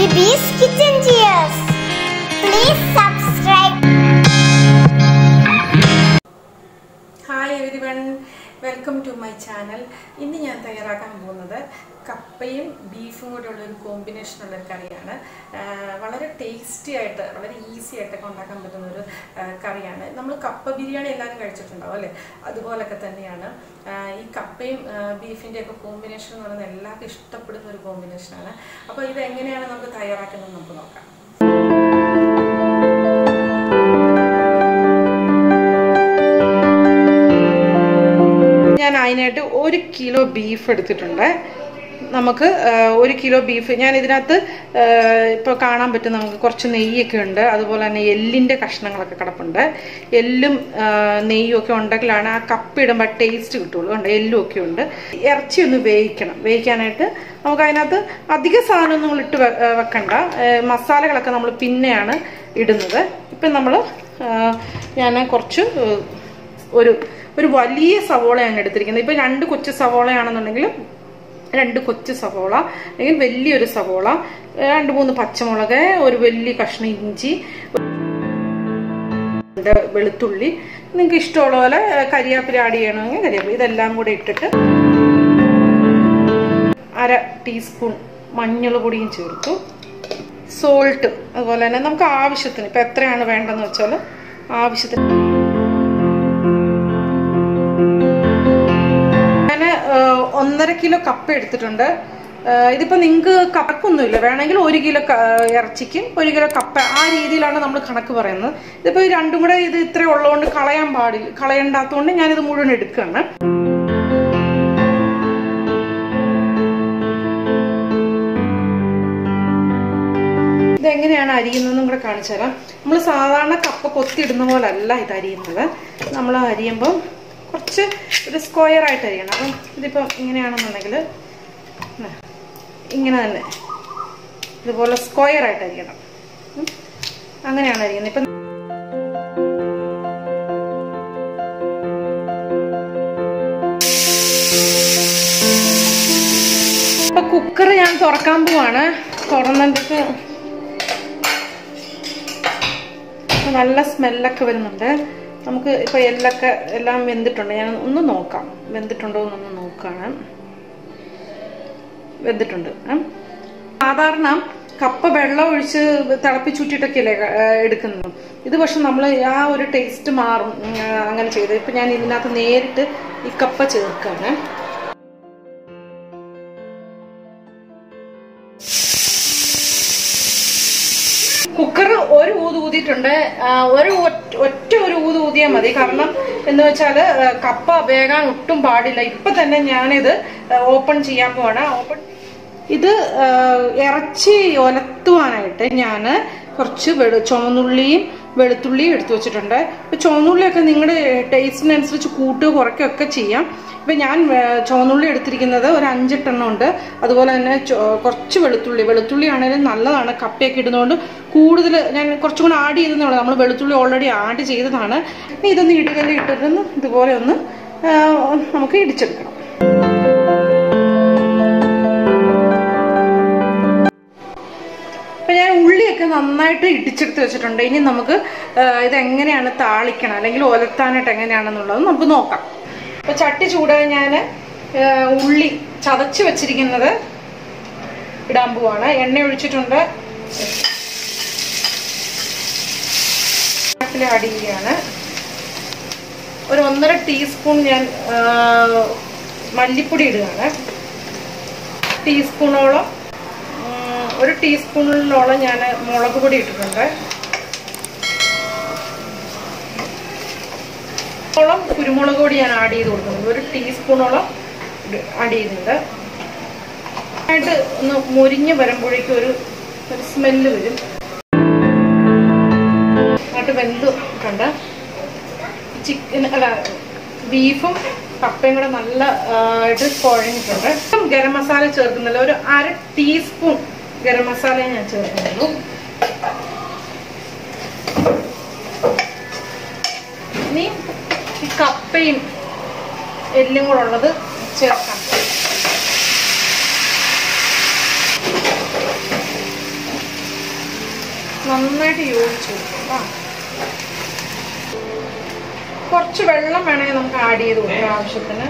Baby's Kitchen Cheers. Please subscribe. Welcome to my channel ഇന്ന് ഞാൻ തയ്യാറാക്കാൻ പോകുന്നത് കപ്പയും ബീഫും കൂടെ ഒരു കോമ്പിനേഷൻ ഉള്ള ഒരു കറിയാണ്. വളരെ ടേസ്റ്റി ആയിട്ട് വളരെ ഈസി ആയിട്ടൊക്കെ ഉണ്ടാക്കാൻ പറ്റുന്ന ഒരു കറിയാണ്. നമ്മൾ കപ്പ ബിരിയാണി എല്ലാവരും കഴിച്ചിട്ടുണ്ടാവും അല്ലേ? അതുപോലൊക്കെ തന്നെയാണ്. ഈ കപ്പയും ബീഫിന്റെ ഒക്കെ കോമ്പിനേഷൻ എന്ന് പറയുന്നത് എല്ലാവർക്കും ഇഷ്ടപ്പെടുന്ന ഒരു കോമ്പിനേഷനാണ് അപ്പോൾ ഇത് എങ്ങനെയാണ് നമുക്ക് തയ്യാറാക്കുന്നത് നമുക്ക് നോക്കാം. ഞാൻ അതിനായിട്ട് ഒരു കിലോ ബീഫ് എടുത്തിട്ടുണ്ട്. നമുക്ക് ഒരു കിലോ ബീഫ് ഞാൻ ഇതിനകത്ത് ഇപ്പോൾ കാണാൻ പറ്റും നമുക്ക് കുറച്ച് നെയ്യൊക്കെ ഉണ്ട്. അതുപോലെ തന്നെ എല്ലിന്റെ കഷ്ണങ്ങളൊക്കെ കിടപ്പുണ്ട്. എല്ലും നെയ്യും ഒക്കെ ഉണ്ടെങ്കിലാണ് ആ കപ്പ് ഇടുമ്പോൾ ടേസ്റ്റ് കിട്ടുള്ളൂ. ഉണ്ട് എല്ലും ഒക്കെ ഉണ്ട്. ഇറച്ചി ഒന്ന് വേവിക്കണം. വേവിക്കാനായിട്ട് നമുക്ക് അതിനകത്ത് അധിക സാധനമൊന്നും നമ്മൾ ഇട്ട് വെക്കണ്ട. മസാലകളൊക്കെ നമ്മൾ പിന്നെയാണ് ഇടുന്നത്. ഇപ്പം നമ്മൾ ഞാൻ കുറച്ച് ഒരു ഒരു വലിയ സവോളയാണ് എടുത്തിരിക്കുന്നത്. ഇപ്പൊ രണ്ട് കൊച്ചു സവോളയാണെന്നുണ്ടെങ്കിൽ രണ്ട് കൊച്ചു സവോള അല്ലെങ്കിൽ വലിയൊരു സവോള രണ്ട് മൂന്ന് പച്ചമുളക് ഒരു വലിയ കഷ്ണം ഇഞ്ചി വെളുത്തുള്ളി. നിങ്ങൾക്ക് ഇഷ്ടമുള്ള പോലെ കരിയാപ്പില ആഡ് ചെയ്യണമെങ്കിൽ കരിയാപ്പില ഇതെല്ലാം കൂടെ ഇട്ടിട്ട് അര ടീസ്പൂൺ മഞ്ഞൾ പൊടിയും ചേർത്തു. സോൾട്ട് അതുപോലെ തന്നെ നമുക്ക് ആവശ്യത്തിന് ഇപ്പം എത്രയാണ് വേണ്ടതെന്ന് വെച്ചാൽ ആവശ്യത്തിന് ഒന്നര കിലോ കപ്പ എടുത്തിട്ടുണ്ട്. ഇതിപ്പോൾ ഇതിപ്പോ നിങ്ങൾക്ക് കപ്പക്കൊന്നുമില്ല. വേണമെങ്കിൽ ഒരു കിലോ ഇറച്ചിക്കും ഒരു കിലോ കപ്പ ആ രീതിയിലാണ് നമ്മൾ കണക്ക് പറയുന്നത്. ഇതിപ്പോ ഈ രണ്ടും കൂടെ ഇത് ഇത്ര ഉള്ളതുകൊണ്ട് കളയാൻ പാടില്ല കളയണ്ടാത്തതുകൊണ്ട് ഞാനിത് മുഴുവൻ എടുക്കുകയാണ്. ഇതെങ്ങനെയാണ് അരിയുന്നതെന്നും കൂടെ കാണിച്ചു തരാം നമ്മൾ സാധാരണ കപ്പ കൊത്തിയിടുന്ന പോലല്ല ഇത് അരിയുന്നത്. നമ്മൾ അരിയുമ്പം കുറച്ച് ഒരു സ്ക്വയർ ആയിട്ട് അരിയണം. അപ്പം ഇതിപ്പം ഇങ്ങനെയാണെന്നുണ്ടെങ്കിൽ ഇങ്ങനെ തന്നെ. ഇതുപോലെ സ്ക്വയർ ആയിട്ട് അരിയണം. അങ്ങനെയാണ് അരിയുന്നത്. ഇപ്പം ഇപ്പൊ കുക്കർ ഞാൻ തുറക്കാൻ പോവാണ്. തുറന്നിട്ട് നല്ല സ്മെല്ലൊക്കെ വരുന്നുണ്ട്. നമുക്ക് ഇപ്പൊ എല്ലൊക്കെ എല്ലാം വെന്തിട്ടുണ്ട്. ഞാൻ ഒന്ന് നോക്കാം. വെന്തിട്ടുണ്ടോ എന്നൊന്ന് നോക്കാണ്. വെന്തിട്ടുണ്ട്. സാധാരണ കപ്പ വെള്ളം ഒഴിച്ച് തിളപ്പിച്ചുറ്റിട്ടൊക്കെയല്ലേ ഏ, എടുക്കുന്നത്. ഇത് പക്ഷെ നമ്മൾ ആ ഒരു ടേസ്റ്റ് മാറും. അങ്ങനെ ചെയ്ത്. ഇപ്പൊ ഞാൻ ഇതിനകത്ത് നേരിട്ട് ഈ കപ്പ ചേർക്കാണ്. കുക്കർ ഒരു ഊത് ഊതിയിട്ടുണ്ട്. ഒരു ഒറ്റ- ഒരു ഊത് ഊതിയാൽ മതി. കാരണം എന്ന് വെച്ചാൽ ആ, കപ്പ വേകാൻ ഒട്ടും പാടില്ല. ഇപ്പൊ തന്നെ ഞാനിത് ഓപ്പൺ ചെയ്യാൻ പോവാണ്. ഓപ്പൺ ഇത് ഇറച്ചി ഒലത്തുവാനായിട്ട് ഞാൻ കുറച്ച് വെളു ചുവന്നുള്ളിയും വെളുത്തുള്ളിയും എടുത്തു വെച്ചിട്ടുണ്ട്. ഇപ്പോൾ ചുവന്നുള്ളിയൊക്കെ നിങ്ങളുടെ ടേസ്റ്റിനനുസരിച്ച് കൂട്ട് കുറയ്ക്കുകയൊക്കെ ചെയ്യാം. ഇപ്പം ഞാൻ ചുവന്നുള്ളി എടുത്തിരിക്കുന്നത് ഒരു അഞ്ചെട്ടെണ്ണം ഉണ്ട്. അതുപോലെ തന്നെ കുറച്ച് വെളുത്തുള്ളി. വെളുത്തുള്ളി ആണെങ്കിലും നല്ലതാണ്. കപ്പയൊക്കെ ഇടുന്നതുകൊണ്ട് കൂടുതൽ ഞാൻ കുറച്ചും കൂടെ ആഡ് ചെയ്തെന്നുള്ളത് നമ്മൾ വെളുത്തുള്ളി ഓൾറെഡി ആഡ് ചെയ്തതാണ്. ഇതൊന്ന് ഇടുകല്ലിട്ടിട്ടൊന്ന് ഇതുപോലെ ഒന്ന് നമുക്ക് ഇടിച്ചെടുക്കണം. നന്നായിട്ട് ഇടിച്ചെടുത്ത് വെച്ചിട്ടുണ്ട്. ഇനി നമുക്ക് ഇതെങ്ങനെയാണ് താളിക്കണം? അല്ലെങ്കിൽ ഒലത്താനായിട്ട് എങ്ങനെയാണെന്നുള്ളത് നമുക്ക് നോക്കാം. അപ്പൊ ചട്ടി ചൂടാൻ ഞാൻ ഉള്ളി ചതച്ച് വെച്ചിരിക്കുന്നത് ഇടാൻ പോവാണ്. എണ്ണ ഒഴിച്ചിട്ടുണ്ട്. ആഡ് ചെയ്യുകയാണ്. ഒരു ഒന്നര ടീസ്പൂൺ ഞാൻ മല്ലിപ്പൊടി ഇടുകയാണ്. ടീസ്പൂണോളം ഒരു ടീസ്പൂണിനോളം ഞാൻ മുളക് പൊടി ഇട്ടിട്ടുണ്ട്. ഓളം കുരുമുളക് പൊടി ഞാൻ ആഡ് ചെയ്ത് കൊടുക്കുന്നത് ഒരു ടീസ്പൂണോളം ആഡ് ചെയ്യുന്നുണ്ട്. ആയിട്ട് ഒന്ന് മുരിഞ്ഞ് വരുമ്പോഴേക്കും ഒരു ഒരു സ്മെല്ല് വരും. എന്നിട്ട് വെന്ത് കണ്ട് ചിക്കൻ അല്ല ബീഫും കപ്പയും കൂടെ നല്ല ആയിട്ട് കുഴഞ്ഞിട്ടുണ്ട്. ഗരം മസാല ചേർക്കുന്നില്ല ഒരു അര ടീസ്പൂൺ ഗരം മസാലയും ഞാൻ ചേർക്കുന്നുള്ളൂ. ഇനി ഈ കപ്പയും എല്ലും കൂടെ ഉള്ളത് ചേർക്കാം. നന്നായിട്ട് യോജിച്ചു കൊടുക്കാം കുറച്ച് വെള്ളം വേണമെങ്കിൽ നമുക്ക് ആഡ് ചെയ്ത് കൊടുക്കാം ആവശ്യത്തിന്.